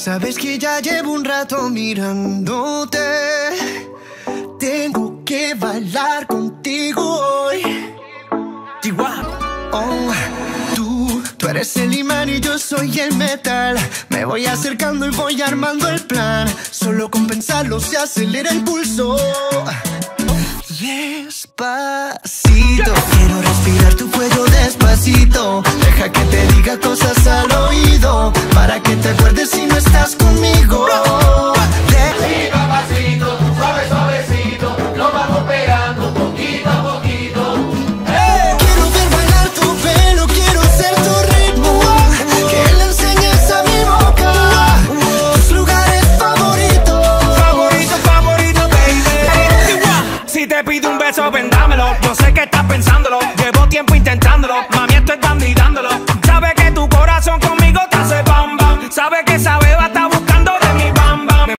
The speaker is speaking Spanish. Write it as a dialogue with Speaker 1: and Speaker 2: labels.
Speaker 1: Sabes que ya llevo un rato mirándote. Tengo que bailar contigo hoy. Oh, tú, tú eres el imán y yo soy el metal. Me voy acercando y voy armando el plan. Solo con pensarlo se acelera el pulso. Despacito, quiero respirar tu cuello despacito. Deja que te diga cosas te
Speaker 2: pido un beso, vendámelo. Yo sé que estás pensándolo. Llevo tiempo intentándolo. Mami, estoy dando y dándolo.